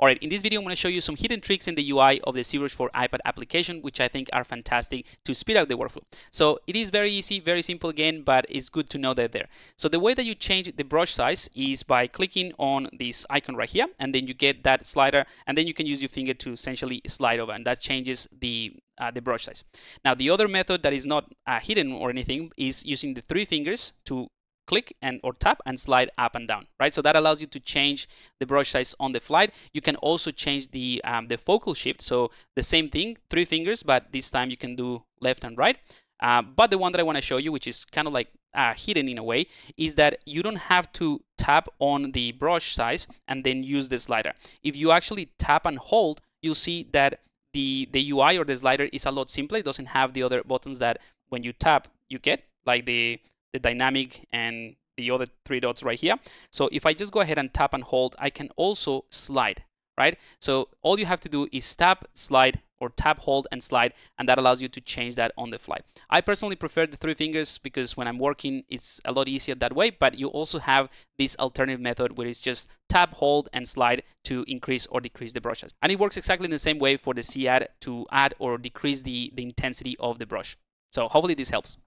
Alright, in this video I'm going to show you some hidden tricks in the UI of the ZBrush for iPad application which I think are fantastic to speed up the workflow. So it is very easy, very simple again, but it's good to know that there. So the way that you change the brush size is by clicking on this icon right here and then you get that slider and then you can use your finger to essentially slide over and that changes the uh, the brush size. Now the other method that is not uh, hidden or anything is using the three fingers to click and or tap and slide up and down, right? So that allows you to change the brush size on the fly. You can also change the um, the focal shift. So the same thing, three fingers, but this time you can do left and right. Uh, but the one that I want to show you, which is kind of like uh, hidden in a way, is that you don't have to tap on the brush size and then use the slider. If you actually tap and hold, you'll see that the, the UI or the slider is a lot simpler. It doesn't have the other buttons that when you tap, you get, like the the dynamic and the other three dots right here. So if I just go ahead and tap and hold, I can also slide, right? So all you have to do is tap, slide, or tap, hold, and slide, and that allows you to change that on the fly. I personally prefer the three fingers because when I'm working, it's a lot easier that way, but you also have this alternative method where it's just tap, hold, and slide to increase or decrease the brushes. And it works exactly in the same way for the ZAdd to add or decrease the, the intensity of the brush. So hopefully this helps.